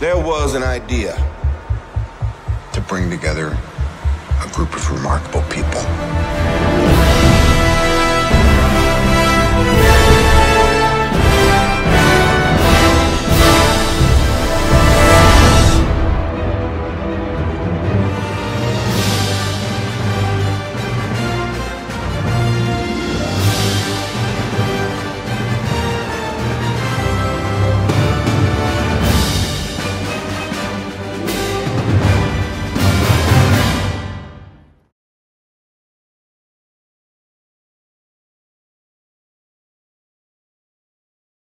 There was an idea to bring together a group of remarkable people.